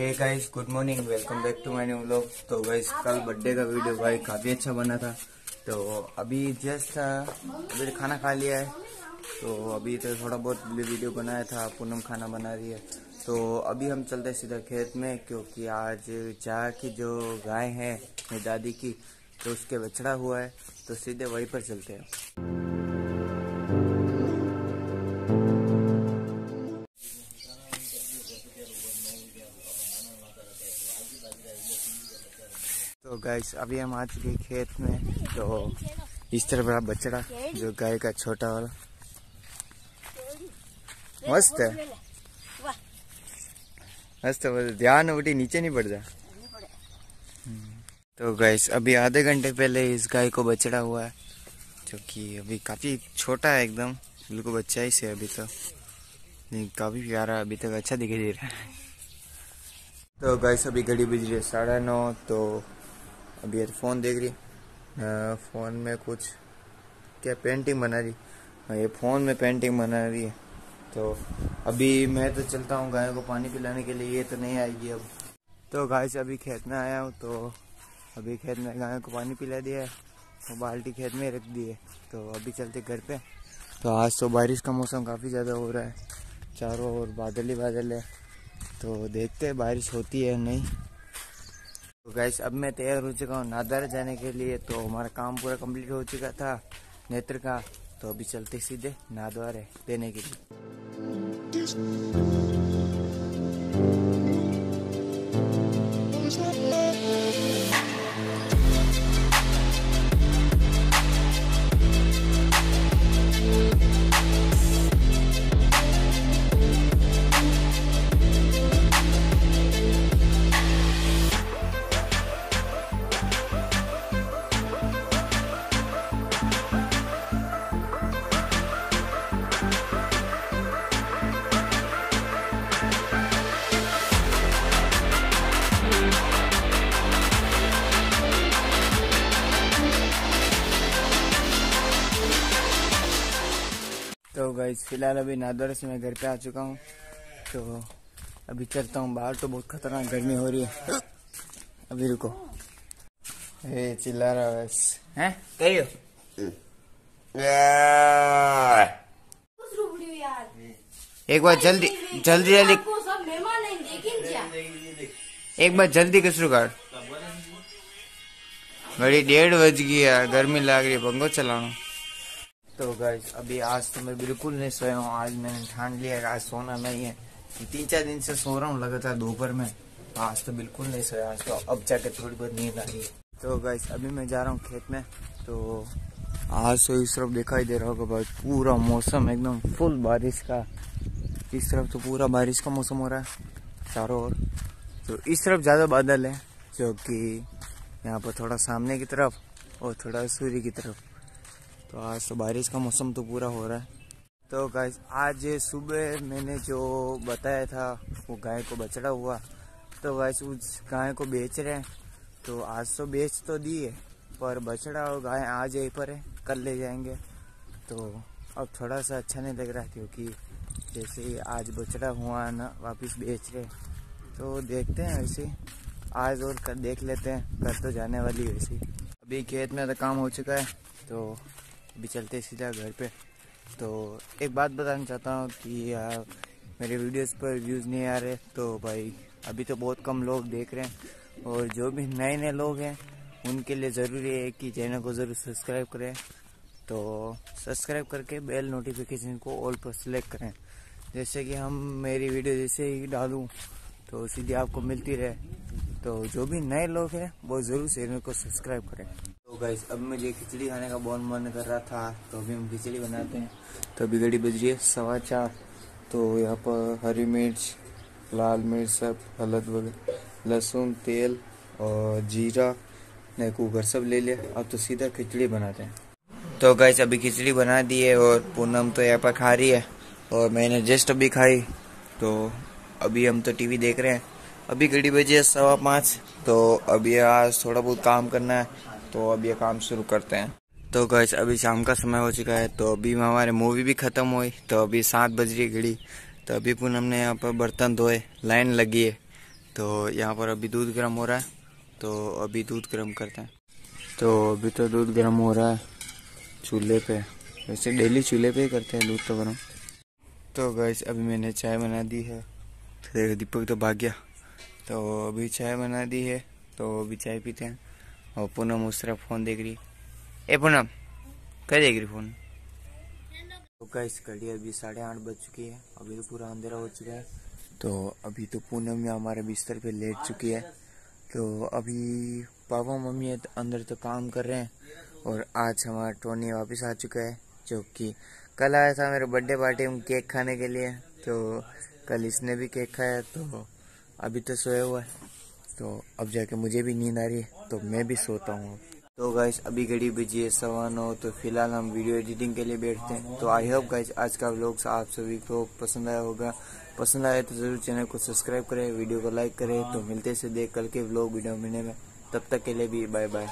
Hey guys good morning welcome back to my new vlog तो guys कल birthday का video भाई काफ़ी अच्छा बना था। तो अभी जस्ट अभी खाना खा लिया है। तो अभी तो थोड़ा बहुत वीडियो बनाया था, पूनम खाना बना रही है। तो अभी हम चलते हैं सीधा खेत में, क्योंकि आज चाह की जो गाय है मेरी दादी की तो उसके बछड़ा हुआ है। तो सीधे वहीं पर चलते हैं। गाइस अभी हम आ चुके खेत में तो इस तरह बड़ा बछड़ा, जो गाय का छोटा वाला। मस्त है। मस्त है ध्यान उठी नीचे नहीं पड़ जा। तो गाइस अभी आधे घंटे पहले इस गाय को बछड़ा हुआ है, जो कि अभी काफ़ी छोटा है एकदम, बिल्कुल बच्चा ही से अभी तो। नहीं, काफ़ी प्यारा अभी तक अच्छा दिखाई दे रहा है। तो गाइस अभी घड़ी बज रही है साढ़े नौ तो अभी यार फ़ोन देख रही। फ़ोन में कुछ क्या पेंटिंग बना रही? हाँ, ये फ़ोन में पेंटिंग बना रही है। तो अभी मैं तो चलता हूँ गाय को पानी पिलाने के लिए ये तो नहीं आएगी अब। तो गाय से अभी खेत में आया हूँ तो अभी खेत में गाय को पानी पिला दिया है। तो बाल्टी खेत में रख दी है। तो अभी चलते घर पे। तो आज तो बारिश का मौसम काफ़ी ज़्यादा हो रहा है। चारों ओर बादल ही बादल है। तो देखते हैं बारिश होती है नहीं। तो गैस अब मैं तैयार हो चुका हूँ नादार जाने के लिए तो हमारा काम पूरा कंप्लीट हो चुका था नेत्र का तो अभी चलते सीधे नादवार देने के लिए। तो गाइस फ़िलहाल अभी नादौर से मैं घर पे आ चुका हूँ। तो अभी चलता हूँ बाहर तो बहुत खतरनाक गर्मी हो रही है। अभी रुको। चिल्ला रहा है हैं? कही हो एक बार जल्दी जल्दी जल्दी। एक बार जल्दी कसरू कर घड़ी डेढ़ बज गई है, गर्मी लग रही है, पंखो चलाना। तो गाइस अभी आज तो मैं बिल्कुल नहीं सोया हूँ। आज मैंने ठान लिया, आज सोना नहीं है। तीन चार दिन से सो रहा हूँ, लगातार दोपहर में। आज तो बिल्कुल नहीं सोया, आज तो अब जाके थोड़ी बहुत नींद आ रही है। तो गाइस अभी मैं जा रहा हूँ खेत में। तो आज तो इस तरफ़ दिखाई दे रहा होगा भाई, पूरा मौसम एकदम फुल बारिश का। इस तरफ़ तो पूरा बारिश का मौसम हो रहा है, चारों ओर। तो इस तरफ़ ज़्यादा बादल है, जो कि यहाँ पर थोड़ा सामने की तरफ़ और थोड़ा सूर्य की तरफ़। तो आज तो बारिश का मौसम तो पूरा हो रहा है। तो गाय आज सुबह मैंने जो बताया था, वो गाय को बछड़ा हुआ। तो गाय उस गाय को बेच रहे हैं। तो आज तो बेच तो दिए, पर बछड़ा और गाय आज यहीं पर है, कल ले जाएँगे। तो अब थोड़ा सा अच्छा नहीं लग रहा, क्योंकि जैसे ही आज बछड़ा हुआ ना, वापस बेच रहे तो देखते हैं वैसे आज और कर देख लेते हैं कर तो जाने वाली वैसे अभी खेत में तो काम हो चुका है तो अभी चलते सीधा घर पे। तो एक बात बताना चाहता हूँ कि आ, मेरे वीडियोस पर व्यूज़ नहीं आ रहे तो भाई अभी तो बहुत कम लोग देख रहे हैं। और जो भी नए नए लोग हैं उनके लिए ज़रूरी है कि चैनल को ज़रूर सब्सक्राइब करें। तो सब्सक्राइब करके बेल नोटिफिकेशन को ऑल पर सिलेक्ट करें। जैसे कि हम मेरी वीडियो जैसे ही डालूँ तो सीधी आपको मिलती रहे। तो जो भी नए लोग हैं वो ज़रूर चैनल को सब्सक्राइब करें। तो गाइस अब मुझे खिचड़ी खाने का बहुत मन कर रहा था तो अभी हम खिचड़ी बनाते हैं। तो अभी घड़ी बज रही है सवा चार तो यहाँ पर हरी मिर्च, लाल मिर्च सब, हलद वगैरह, लहसुन, तेल और जीरा ने कुकर सब ले लिया। अब तो सीधा खिचड़ी बनाते हैं। तो गाइस अभी खिचड़ी बना दी है और पूनम तो यहाँ पर खा रही है और मैंने जस्ट अभी खाई। तो अभी हम तो टीवी देख रहे हैं। अभी घड़ी बजी सवा पाँच तो अभी आज थोड़ा बहुत काम करना है। तो अब ये काम शुरू करते हैं। तो गैस अभी शाम का समय हो चुका है तो अभी हमारे मूवी भी ख़त्म हुई तो अभी सात बज रही घड़ी तो अभी पूनम ने यहाँ पर बर्तन धोए, लाइन लगी है। तो यहाँ पर अभी दूध गर्म हो रहा है तो अभी दूध गर्म करते हैं। तो अभी तो दूध गर्म हो रहा है चूल्हे पे, वैसे डेली चूल्हे पे ही करते हैं दूध तो गर्म। तो गैस अभी मैंने चाय बना दी है तो दीपक तो भाग गया। तो अभी चाय बना दी है तो अभी चाय पीते हैं। और पूनम उस तरह फ़ोन देख रही। ए पूनम कह देख रही फ़ोन। तो गैस घड़ी अभी साढ़े आठ बज चुकी है, अभी तो पूरा अंधेरा हो चुका है। तो अभी तो पूनम हमारे बिस्तर पे लेट चुकी है। तो अभी पापा मम्मी तो अंदर तो काम कर रहे हैं। और आज हमारा टोनी वापस आ चुका है, जो कि कल आया था मेरे बर्थडे पार्टी में केक खाने के लिए। तो कल इसने भी केक खाया तो अभी तो सोया हुआ है। तो अब जाके मुझे भी नींद आ रही है तो मैं भी सोता हूँ। तो गाइस अभी घड़ी बजी है सवा नौ तो फ़िलहाल हम वीडियो एडिटिंग के लिए बैठते हैं। तो आई होप गाइस आज का व्लॉग आप सभी को पसंद आया होगा। पसंद आए तो ज़रूर चैनल को सब्सक्राइब करें वीडियो को लाइक करें। तो मिलते से देख कल के व्लॉग वीडियो मिलने में। तब तक के लिए भी बाय बाय